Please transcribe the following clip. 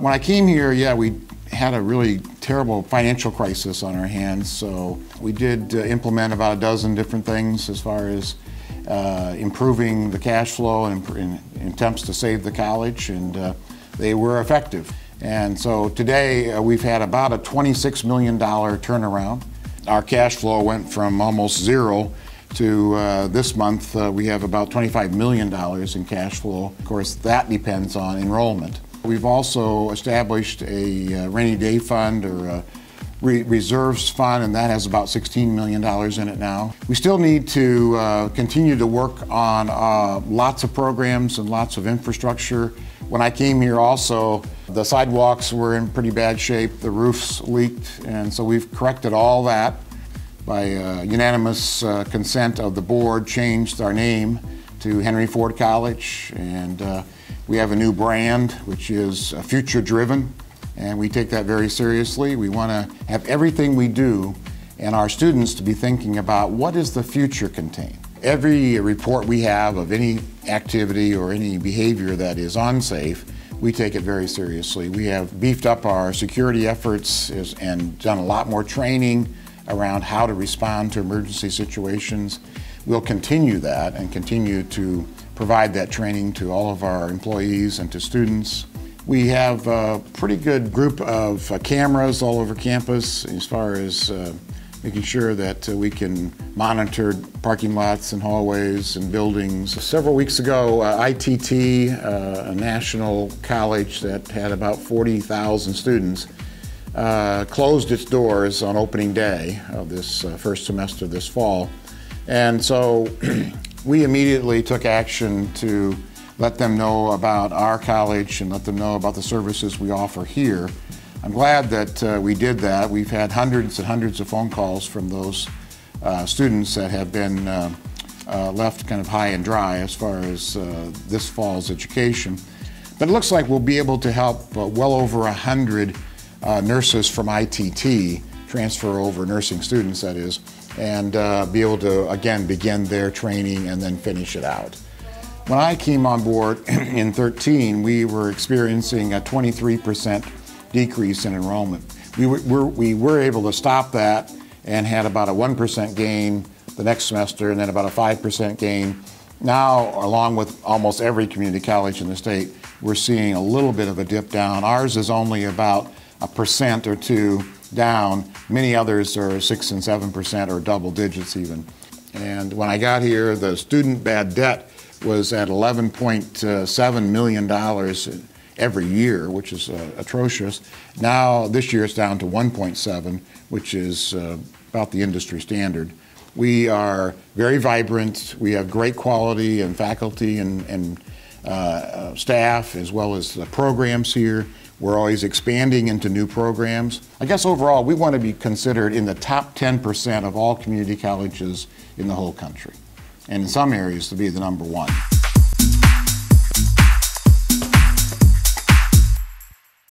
When I came here, yeah, we had a really terrible financial crisis on our hands, so we did uh, implement about a dozen different things as far as uh, improving the cash flow and in, attempts to save the college, and uh, they were effective. And so today uh, we've had about a $26 million turnaround. Our cash flow went from almost zero to uh, this month uh, we have about $25 million in cash flow. Of course, that depends on enrollment. We've also established a uh, rainy day fund or a re reserves fund, and that has about $16 million in it now. We still need to uh, continue to work on uh, lots of programs and lots of infrastructure. When I came here also, the sidewalks were in pretty bad shape, the roofs leaked, and so we've corrected all that by uh, unanimous uh, consent of the board, changed our name to Henry Ford College, and uh, we have a new brand, which is uh, future driven, and we take that very seriously. We want to have everything we do and our students to be thinking about what does the future contain. Every report we have of any activity or any behavior that is unsafe, we take it very seriously. We have beefed up our security efforts and done a lot more training around how to respond to emergency situations. We'll continue that and continue to provide that training to all of our employees and to students. We have a pretty good group of uh, cameras all over campus as far as uh, making sure that uh, we can monitor parking lots and hallways and buildings. Several weeks ago, uh, ITT, uh, a national college that had about 40,000 students, uh, closed its doors on opening day of this first semester this fall. And so we immediately took action to let them know about our college and let them know about the services we offer here. I'm glad that uh, we did that. We've had hundreds and hundreds of phone calls from those uh, students that have been uh, uh left kind of high and dry as far as uh, this fall's education. But it looks like we'll be able to help uh, well over 100 nurses from ITT transfer over, nursing students that is, and uh, be able to, again, begin their training and then finish it out. When I came on board in 13, we were experiencing a 23% decrease in enrollment. We were, we were able to stop that and had about a 1% gain the next semester and then about a 5% gain. Now, along with almost every community college in the state, we're seeing a little bit of a dip down. Ours is only about a percent or two down. Many others are six and seven percent or double digits even. And when I got here, the student bad debt was at $11.7 million every year, which is uh, atrocious. Now, this year it's down to 1.7, which is uh, about the industry standard. We are very vibrant. We have great quality and faculty and, and uh, uh staff, as well as the programs here. We're always expanding into new programs. I guess overall, we want to be considered in the top 10% of all community colleges in the whole country, and in some areas to be the number one.